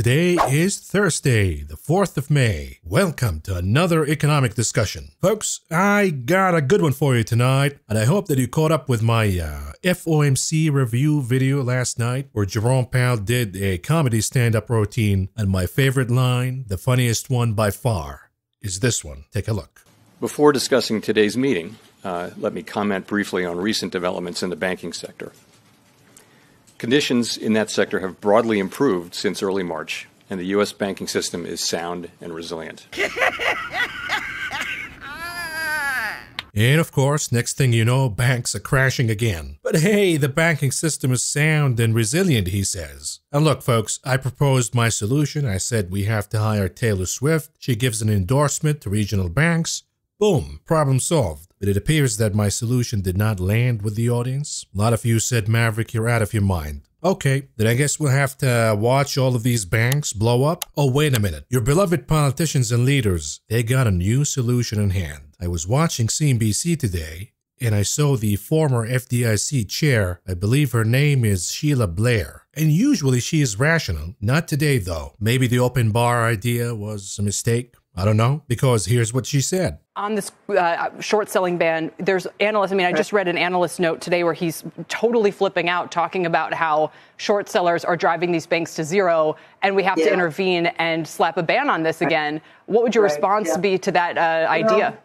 Today is Thursday, the 4th of May. Welcome to another economic discussion. Folks, I got a good one for you tonight, and I hope that you caught up with my uh, FOMC review video last night where Jerome Powell did a comedy stand up routine, and my favorite line, the funniest one by far, is this one. Take a look. Before discussing today's meeting, uh, let me comment briefly on recent developments in the banking sector. Conditions in that sector have broadly improved since early March, and the U.S. banking system is sound and resilient. And of course, next thing you know, banks are crashing again. But hey, the banking system is sound and resilient, he says. And look, folks, I proposed my solution. I said we have to hire Taylor Swift. She gives an endorsement to regional banks. Boom, problem solved. But it appears that my solution did not land with the audience. A lot of you said, Maverick, you're out of your mind. Okay, then I guess we'll have to watch all of these banks blow up. Oh, wait a minute. Your beloved politicians and leaders, they got a new solution in hand. I was watching CNBC today, and I saw the former FDIC chair. I believe her name is Sheila Blair. And usually she is rational. Not today, though. Maybe the open bar idea was a mistake. I don't know, because here's what she said. On this uh, short selling ban, there's analysts. I mean, I just read an analyst note today where he's totally flipping out, talking about how short sellers are driving these banks to zero, and we have yeah. to intervene and slap a ban on this again. What would your right. response yeah. be to that uh, idea?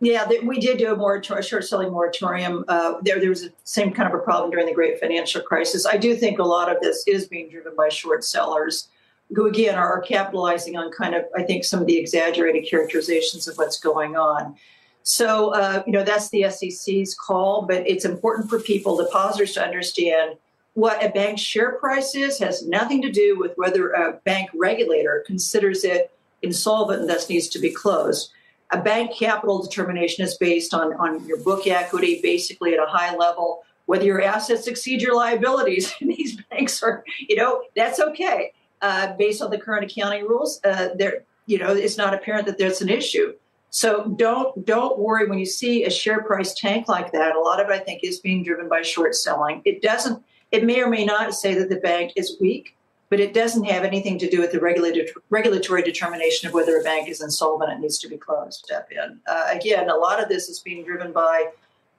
Yeah, we did do a moratorium, short selling moratorium. Uh, there, there was the same kind of a problem during the Great Financial Crisis. I do think a lot of this is being driven by short sellers who again are capitalizing on kind of I think some of the exaggerated characterizations of what's going on. So uh, you know that's the SEC's call, but it's important for people, depositors, to understand what a bank's share price is has nothing to do with whether a bank regulator considers it insolvent and thus needs to be closed. A bank capital determination is based on, on your book equity, basically at a high level. Whether your assets exceed your liabilities, these banks are, you know, that's okay uh, based on the current accounting rules, uh, there, you know, it's not apparent that there's an issue. So don't don't worry when you see a share price tank like that. A lot of it, I think, is being driven by short selling. It doesn't. It may or may not say that the bank is weak, but it doesn't have anything to do with the regulated, regulatory determination of whether a bank is insolvent and needs to be closed. Step in. Uh, again, a lot of this is being driven by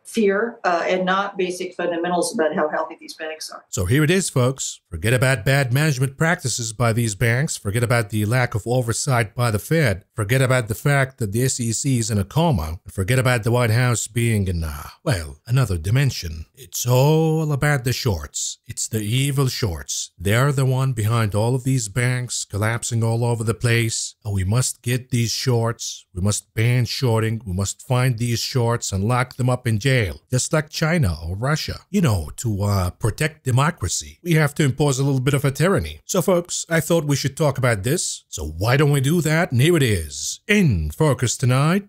fear uh, and not basic fundamentals about how healthy these banks are. So here it is, folks. Forget about bad management practices by these banks. Forget about the lack of oversight by the Fed. Forget about the fact that the SEC is in a coma. Forget about the White House being in, uh, well, another dimension. It's all about the shorts. It's the evil shorts. They're the one behind all of these banks collapsing all over the place. And we must get these shorts. We must ban shorting. We must find these shorts and lock them up in jail jail, just like China or Russia. You know, to uh, protect democracy, we have to impose a little bit of a tyranny. So, folks, I thought we should talk about this. So, why don't we do that? And here it is in focus tonight.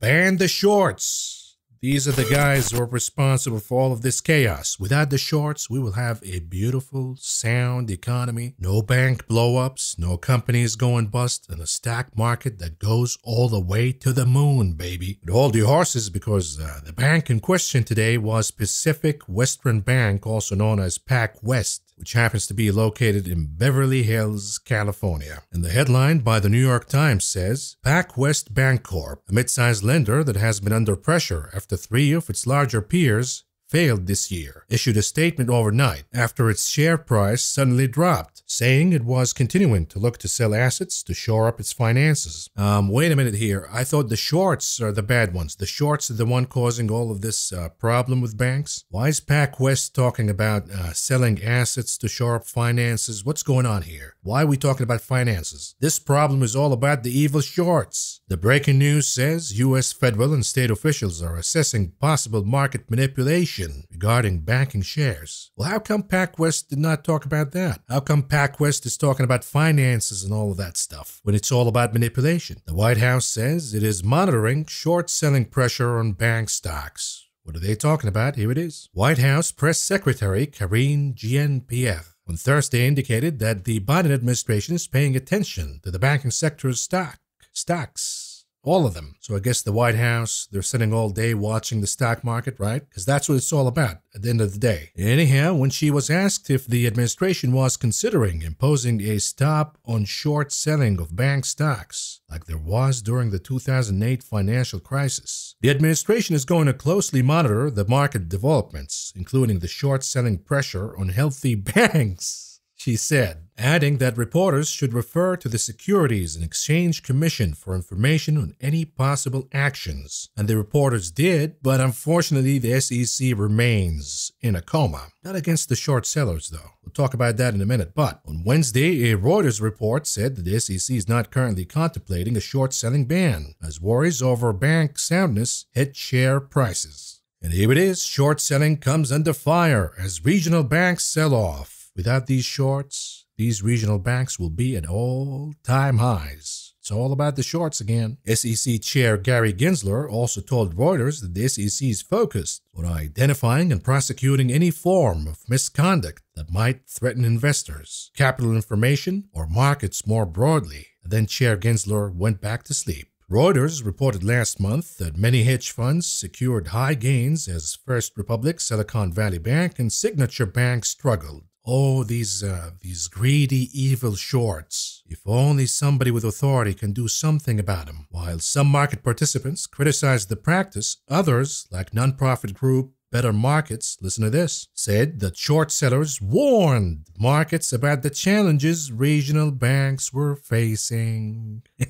Ban the shorts. These are the guys who are responsible for all of this chaos. Without the shorts, we will have a beautiful, sound economy. No bank blowups, no companies going bust, and a stock market that goes all the way to the moon, baby. Hold your horses because uh, the bank in question today was Pacific Western Bank, also known as PacWest which happens to be located in Beverly Hills, California. And the headline by the New York Times says PacWest Bancorp, a mid-sized lender that has been under pressure after three of its larger peers failed this year, issued a statement overnight after its share price suddenly dropped, saying it was continuing to look to sell assets to shore up its finances. Um, wait a minute here. I thought the shorts are the bad ones. The shorts are the one causing all of this uh, problem with banks. Why is PacWest talking about uh, selling assets to shore up finances? What's going on here? Why are we talking about finances? This problem is all about the evil shorts. The breaking news says U.S. federal and state officials are assessing possible market manipulation regarding banking shares. Well, how come PacWest did not talk about that? How come PacWest is talking about finances and all of that stuff when it's all about manipulation? The White House says it is monitoring short selling pressure on bank stocks. What are they talking about? Here it is. White House Press Secretary Karine Jean-Pierre on Thursday indicated that the Biden administration is paying attention to the banking sector's stock stocks All of them. So I guess the White House, they're sitting all day watching the stock market, right? Because that's what it's all about at the end of the day. Anyhow, when she was asked if the administration was considering imposing a stop on short selling of bank stocks, like there was during the 2008 financial crisis, the administration is going to closely monitor the market developments, including the short selling pressure on healthy banks she said, adding that reporters should refer to the Securities and Exchange Commission for information on any possible actions. And the reporters did, but unfortunately, the SEC remains in a coma. Not against the short sellers, though. We'll talk about that in a minute. But on Wednesday, a Reuters report said that the SEC is not currently contemplating a short selling ban, as worries over bank soundness hit share prices. And here it is short selling comes under fire as regional banks sell off. Without these shorts, these regional banks will be at all time highs. It's all about the shorts again. SEC Chair Gary Gensler also told Reuters that the SEC is focused on identifying and prosecuting any form of misconduct that might threaten investors, capital information, or markets more broadly. then Chair Gensler went back to sleep. Reuters reported last month that many hedge funds secured high gains as First Republic, Silicon Valley Bank, and Signature Bank struggled. Oh, these uh, these greedy, evil shorts. If only somebody with authority can do something about them. While some market participants criticize the practice, others, like nonprofit group Better Markets, listen to this, said that short sellers warned markets about the challenges regional banks were facing.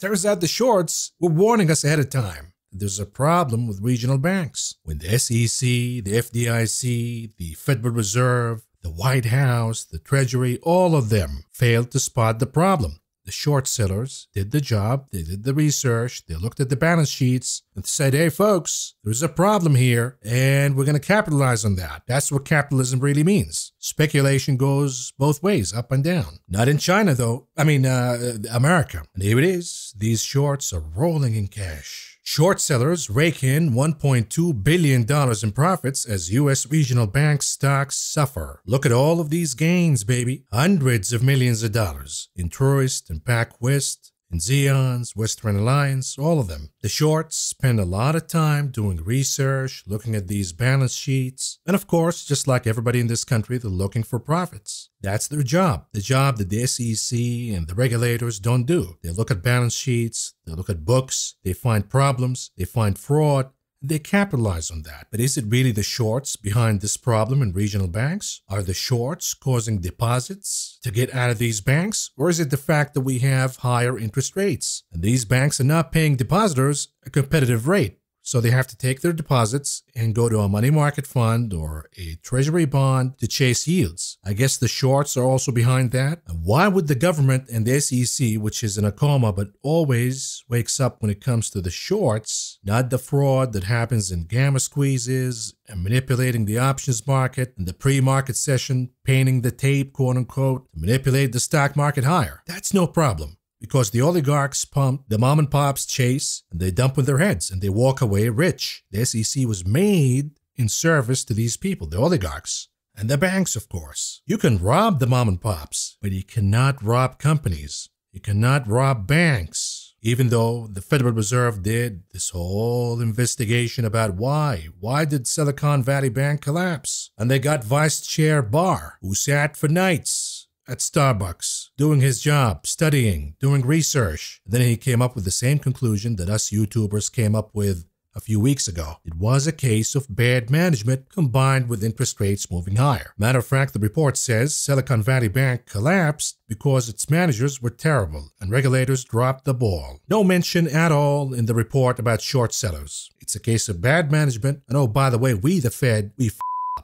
Turns out the shorts were warning us ahead of time there's a problem with regional banks. When the SEC, the FDIC, the Federal Reserve, the White House, the Treasury, all of them failed to spot the problem. The short sellers did the job, they did the research, they looked at the balance sheets and said, hey, folks, there's a problem here, and we're going to capitalize on that. That's what capitalism really means. Speculation goes both ways, up and down. Not in China, though. I mean, uh, America. And here it is. These shorts are rolling in cash. Short sellers rake in $1.2 billion in profits as U.S. regional bank stocks suffer. Look at all of these gains, baby. Hundreds of millions of dollars in Truist and PacWest, and Zions, Western Alliance, all of them. The shorts spend a lot of time doing research, looking at these balance sheets, and of course, just like everybody in this country, they're looking for profits. That's their job, the job that the SEC and the regulators don't do. They look at balance sheets, they look at books, they find problems, they find fraud, they capitalize on that. But is it really the shorts behind this problem in regional banks? Are the shorts causing deposits to get out of these banks? Or is it the fact that we have higher interest rates? And these banks are not paying depositors a competitive rate. So they have to take their deposits and go to a money market fund or a treasury bond to chase yields. I guess the shorts are also behind that. Why would the government and the SEC, which is in a coma but always wakes up when it comes to the shorts, not the fraud that happens in gamma squeezes and manipulating the options market and the pre-market session, painting the tape, quote unquote, manipulate the stock market higher? That's no problem because the oligarchs pump, the mom and pops chase, and they dump with their heads and they walk away rich. The SEC was made in service to these people, the oligarchs. And the banks, of course. You can rob the mom and pops, but you cannot rob companies. You cannot rob banks. Even though the Federal Reserve did this whole investigation about why. Why did Silicon Valley Bank collapse? And they got Vice Chair Barr, who sat for nights at Starbucks, doing his job, studying, doing research. Then he came up with the same conclusion that us YouTubers came up with a few weeks ago. It was a case of bad management combined with interest rates moving higher. Matter of fact, the report says Silicon Valley Bank collapsed because its managers were terrible and regulators dropped the ball. No mention at all in the report about short sellers. It's a case of bad management. And oh, by the way, we, the Fed, we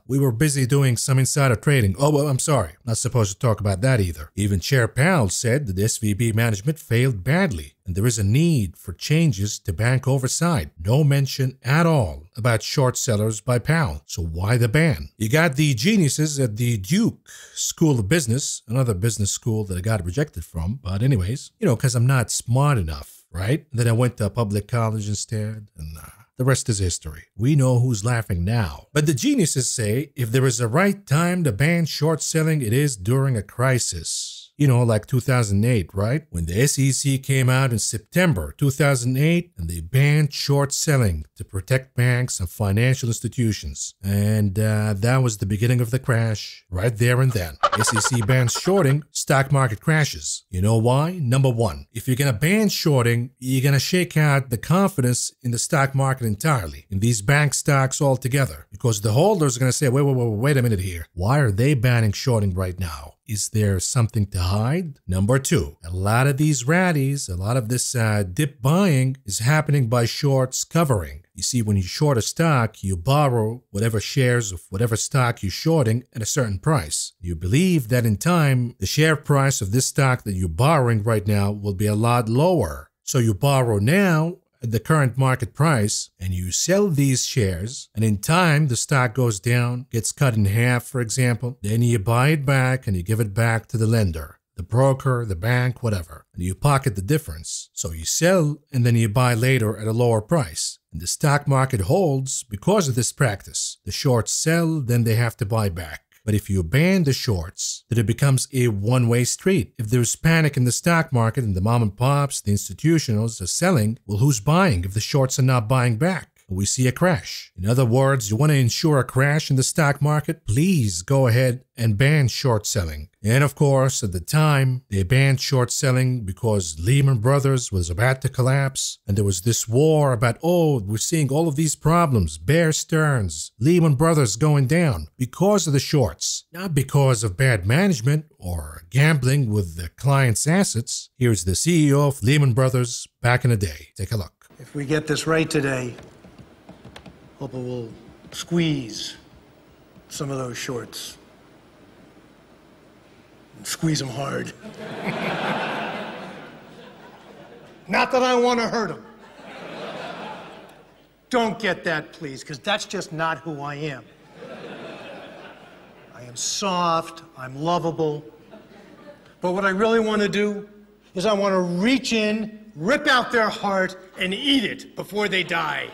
we were busy doing some insider trading. Oh, well, I'm sorry. Not supposed to talk about that either. Even Chair Powell said that SVB management failed badly and there is a need for changes to bank oversight. No mention at all about short sellers by Powell. So why the ban? You got the geniuses at the Duke School of Business, another business school that I got rejected from. But anyways, you know, because I'm not smart enough, right? And then I went to a public college instead and... Uh, the rest is history. We know who's laughing now. But the geniuses say if there is a right time to ban short selling, it is during a crisis. You know, like 2008, right? When the SEC came out in September 2008 and they banned short selling to protect banks and financial institutions. And uh, that was the beginning of the crash right there and then. SEC bans shorting, stock market crashes. You know why? Number one, if you're going to ban shorting, you're going to shake out the confidence in the stock market entirely, in these bank stocks altogether, because the holders are going to say, wait, wait, wait, wait a minute here. Why are they banning shorting right now? Is there something to hide? Number two, a lot of these rallies, a lot of this uh, dip buying is happening by shorts covering. You see, when you short a stock, you borrow whatever shares of whatever stock you're shorting at a certain price. You believe that in time, the share price of this stock that you're borrowing right now will be a lot lower. So you borrow now at the current market price and you sell these shares, and in time the stock goes down, gets cut in half, for example, then you buy it back and you give it back to the lender. The broker, the bank, whatever, and you pocket the difference. So you sell and then you buy later at a lower price. And the stock market holds because of this practice. The shorts sell, then they have to buy back. But if you ban the shorts, then it becomes a one way street. If there's panic in the stock market and the mom and pops, the institutionals are selling, well, who's buying if the shorts are not buying back? We see a crash. In other words, you want to ensure a crash in the stock market? Please go ahead and ban short selling. And of course, at the time, they banned short selling because Lehman Brothers was about to collapse, and there was this war about, oh, we're seeing all of these problems, Bear Stearns, Lehman Brothers going down because of the shorts, not because of bad management or gambling with the client's assets. Here's the CEO of Lehman Brothers back in the day. Take a look. If we get this right today, It will squeeze some of those shorts. And squeeze them hard. Not that I want to hurt them. Don't get that, please, because that's just not who I am. I am soft, I'm lovable. But what I really want to do is I want to reach in, rip out their heart, and eat it before they die.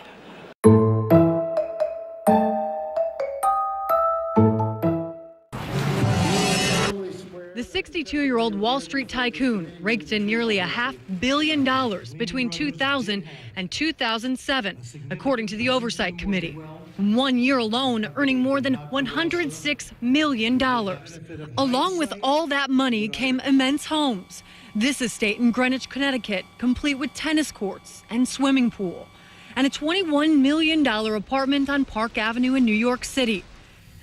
62 year old Wall Street tycoon raked in nearly a half billion dollars between 2000 and 2007, according to the Oversight Committee. One year alone, earning more than $106 million. Along with all that money came immense homes. This estate in Greenwich, Connecticut, complete with tennis courts and swimming pool, and a $21 million apartment on Park Avenue in New York City,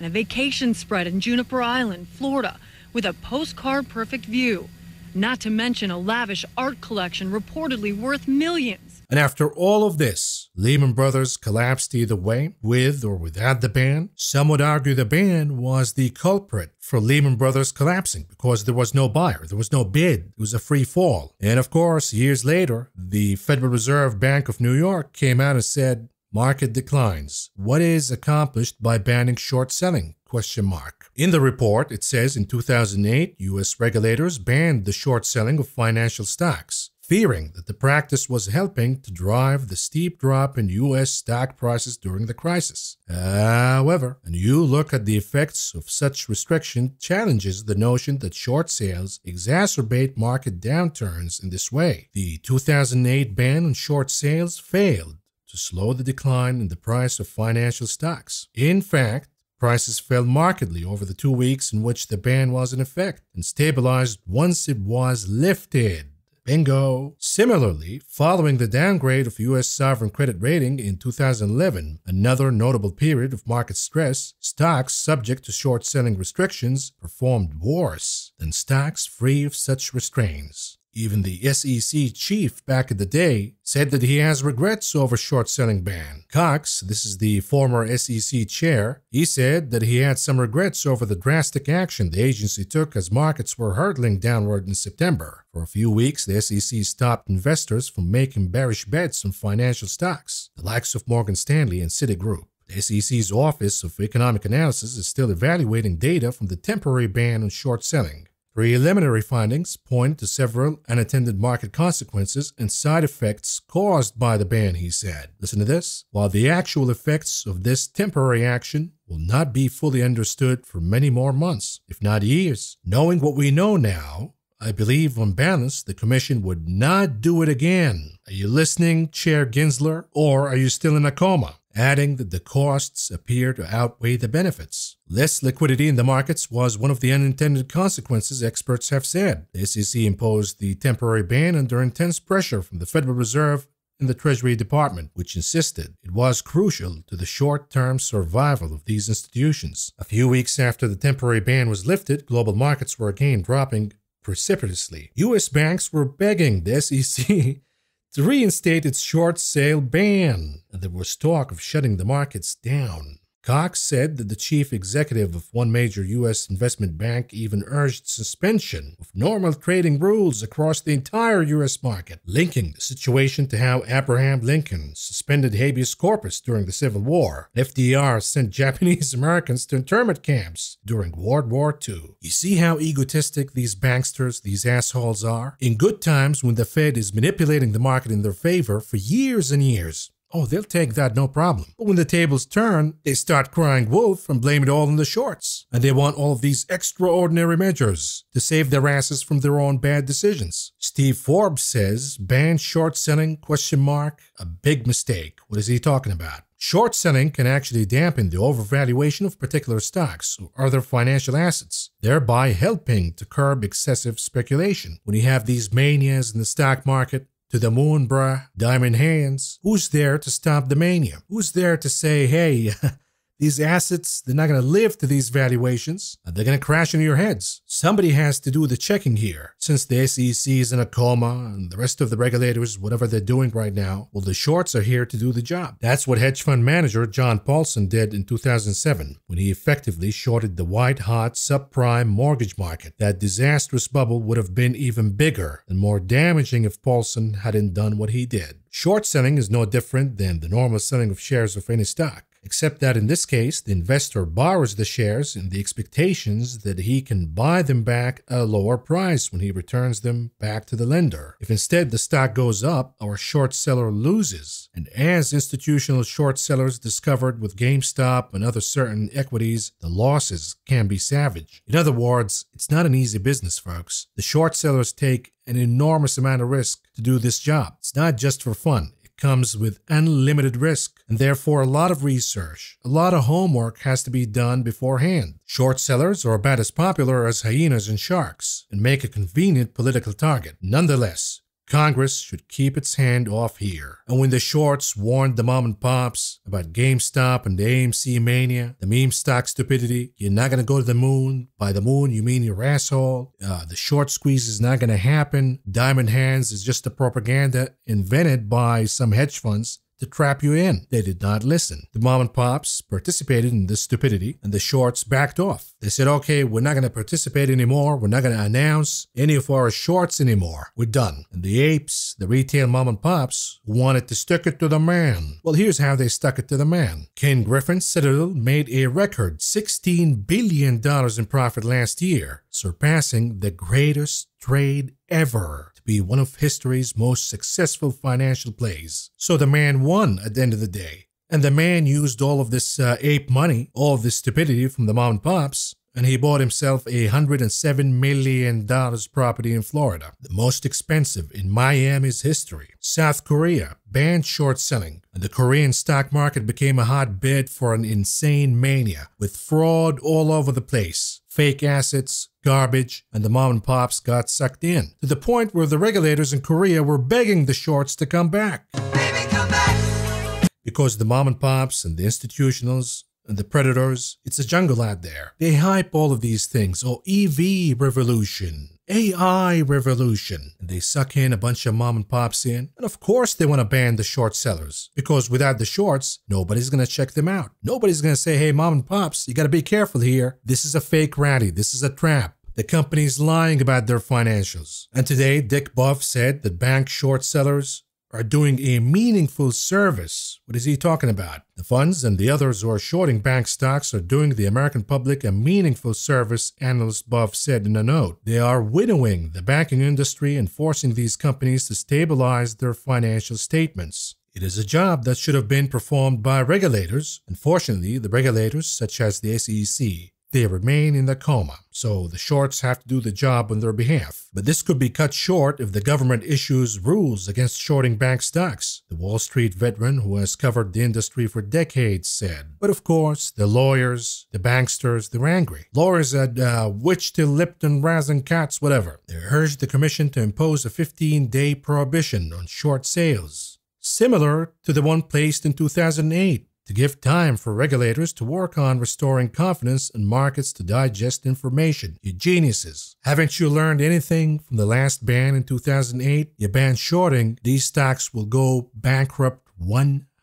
and a vacation spread in Jupiter Island, Florida with a postcard perfect view. Not to mention a lavish art collection reportedly worth millions. And after all of this, Lehman Brothers collapsed either way, with or without the ban. Some would argue the ban was the culprit for Lehman Brothers collapsing because there was no buyer, there was no bid, it was a free fall. And of course, years later, the Federal Reserve Bank of New York came out and said, market declines. What is accomplished by banning short selling? Question mark. In the report, it says in 2008, US regulators banned the short selling of financial stocks, fearing that the practice was helping to drive the steep drop in US stock prices during the crisis. However, a new look at the effects of such restriction challenges the notion that short sales exacerbate market downturns in this way. The 2008 ban on short sales failed to slow the decline in the price of financial stocks. In fact, Prices fell markedly over the two weeks in which the ban was in effect and stabilized once it was lifted. Bingo! Similarly, following the downgrade of U.S. sovereign credit rating in 2011, another notable period of market stress, stocks subject to short selling restrictions performed worse than stocks free of such restraints. Even the SEC chief back in the day said that he has regrets over short selling ban. Cox, this is the former SEC chair, he said that he had some regrets over the drastic action the agency took as markets were hurtling downward in September. For a few weeks, the SEC stopped investors from making bearish bets on financial stocks, the likes of Morgan Stanley and Citigroup. The SEC's Office of Economic Analysis is still evaluating data from the temporary ban on short selling. Preliminary findings point to several unintended market consequences and side effects caused by the ban, he said. Listen to this. While the actual effects of this temporary action will not be fully understood for many more months, if not years, knowing what we know now, I believe, on balance, the Commission would not do it again. Are you listening, Chair Gensler, or are you still in a coma? Adding that the costs appear to outweigh the benefits. Less liquidity in the markets was one of the unintended consequences, experts have said. The SEC imposed the temporary ban under intense pressure from the Federal Reserve and the Treasury Department, which insisted it was crucial to the short term survival of these institutions. A few weeks after the temporary ban was lifted, global markets were again dropping precipitously. U.S. banks were begging the SEC to reinstate its short sale ban, and there was talk of shutting the markets down. Cox said that the chief executive of one major U.S. investment bank even urged suspension of normal trading rules across the entire U.S. market, linking the situation to how Abraham Lincoln suspended habeas corpus during the Civil War. FDR sent Japanese Americans to internment camps during World War II. You see how egotistic these banksters, these assholes are? In good times, when the Fed is manipulating the market in their favor for years and years, Oh, they'll take that no problem. But when the tables turn, they start crying wolf and blame it all on the shorts. And they want all of these extraordinary measures to save their asses from their own bad decisions. Steve Forbes says ban short selling question mark a big mistake. What is he talking about? Short selling can actually dampen the overvaluation of particular stocks or other financial assets, thereby helping to curb excessive speculation. When you have these manias in the stock market, to the moon, bruh. Diamond hands. Who's there to stop the mania? Who's there to say, hey, These assets, they're not going to live to these valuations. Uh, they're going to crash into your heads. Somebody has to do the checking here. Since the SEC is in a coma and the rest of the regulators, whatever they're doing right now, well, the shorts are here to do the job. That's what hedge fund manager John Paulson did in 2007 when he effectively shorted the white hot subprime mortgage market. That disastrous bubble would have been even bigger and more damaging if Paulson hadn't done what he did. Short selling is no different than the normal selling of shares of any stock except that in this case, the investor borrows the shares in the expectations that he can buy them back at a lower price when he returns them back to the lender. If instead the stock goes up, our short seller loses. And as institutional short sellers discovered with GameStop and other certain equities, the losses can be savage. In other words, it's not an easy business, folks. The short sellers take an enormous amount of risk to do this job. It's not just for fun comes with unlimited risk, and therefore a lot of research, a lot of homework has to be done beforehand. Short sellers are about as popular as hyenas and sharks, and make a convenient political target. Nonetheless, Congress should keep its hand off here. And when the shorts warned the mom and pops about GameStop and the AMC mania, the meme stock stupidity, you're not going to go to the moon. By the moon, you mean your asshole. Uh, the short squeeze is not going to happen. Diamond hands is just a propaganda invented by some hedge funds to trap you in. They did not listen. The mom and pops participated in this stupidity, and the shorts backed off. They said, okay, we're not going to participate anymore. We're not going to announce any of our shorts anymore. We're done. And the apes, the retail mom and pops, wanted to stick it to the man. Well, here's how they stuck it to the man. Ken Griffin Citadel made a record $16 billion in profit last year, surpassing the greatest trade ever be one of history's most successful financial plays. So the man won at the end of the day. And the man used all of this uh, ape money, all of this stupidity from the mom and pops, and he bought himself a $107 million property in Florida, the most expensive in Miami's history. South Korea banned short selling, and the Korean stock market became a hotbed for an insane mania, with fraud all over the place, fake assets, garbage, and the mom and pops got sucked in, to the point where the regulators in Korea were begging the shorts to come back. Baby, come back! Because the mom and pops and the institutionals the predators. It's a jungle out there. They hype all of these things. Oh, EV revolution. AI revolution. And they suck in a bunch of mom and pops in. And of course they want to ban the short sellers. Because without the shorts, nobody's going to check them out. Nobody's going to say, hey, mom and pops, you got to be careful here. This is a fake rally. This is a trap. The company's lying about their financials. And today, Dick Bove said that bank short sellers are doing a meaningful service. What is he talking about? The funds and the others who are shorting bank stocks are doing the American public a meaningful service, analyst Bove said in a note. They are winnowing the banking industry and forcing these companies to stabilize their financial statements. It is a job that should have been performed by regulators. Unfortunately, the regulators, such as the SEC, they remain in the coma, so the shorts have to do the job on their behalf. But this could be cut short if the government issues rules against shorting bank stocks, the Wall Street veteran who has covered the industry for decades said. But of course, the lawyers, the banksters, they're angry. Lawyers at uh, Wachtell, Lipton, Rosen, Katz, whatever. They urged the commission to impose a 15-day prohibition on short sales, similar to the one placed in 2008 to give time for regulators to work on restoring confidence in markets to digest information. You geniuses. Haven't you learned anything from the last ban in 2008? You ban shorting, these stocks will go bankrupt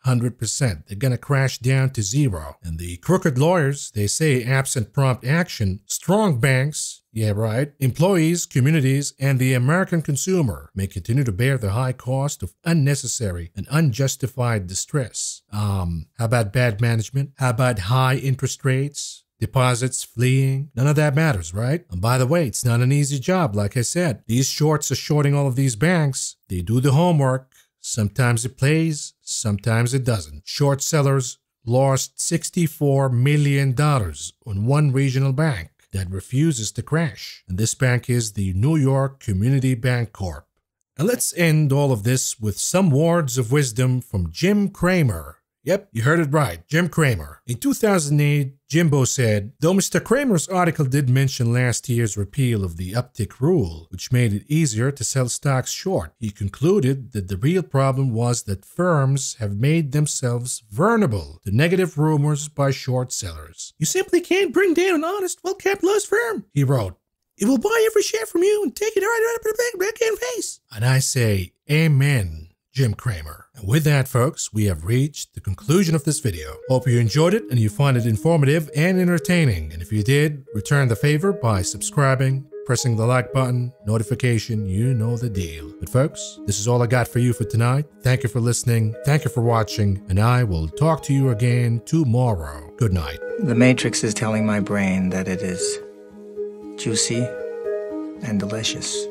100%. They're going to crash down to zero. And the crooked lawyers, they say absent prompt action, strong banks, yeah, right. Employees, communities, and the American consumer may continue to bear the high cost of unnecessary and unjustified distress. Um, how about bad management? How about high interest rates? Deposits fleeing? None of that matters, right? And by the way, it's not an easy job, like I said. These shorts are shorting all of these banks. They do the homework. Sometimes it plays, sometimes it doesn't. Short sellers lost $64 million on one regional bank that refuses to crash. And this bank is the New York Community Bancorp. And let's end all of this with some words of wisdom from Jim Cramer, Yep, you heard it right. Jim Cramer. In 2008, Jimbo said, though Mr. Cramer's article did mention last year's repeal of the uptick rule, which made it easier to sell stocks short, he concluded that the real problem was that firms have made themselves vulnerable to negative rumors by short sellers. You simply can't bring down an honest, well-capitalized firm, he wrote. It will buy every share from you and take it right out of the backhand face. And I say, Amen. Jim Cramer. And with that, folks, we have reached the conclusion of this video. Hope you enjoyed it and you find it informative and entertaining. And if you did, return the favor by subscribing, pressing the like button, notification, you know the deal. But folks, this is all I got for you for tonight. Thank you for listening, thank you for watching, and I will talk to you again tomorrow. Good night. The Matrix is telling my brain that it is juicy and delicious.